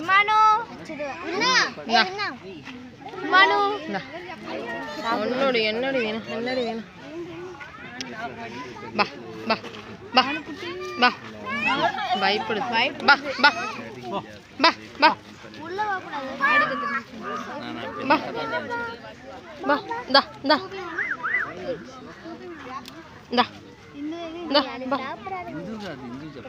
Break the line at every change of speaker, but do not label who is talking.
ഹിമാനു ഹിമാനു എന്നോട്
എന്നോട് വീണു എന്നോട് വീണു ബാ ബാ ബാ ബാ. ഭയപ്പെടു. ബാ ബാ. ബാ ബാ.
ബാ
ബാ ദാ ദാ. ദാ
ദാ
ബാ.
இந்தா இந்தா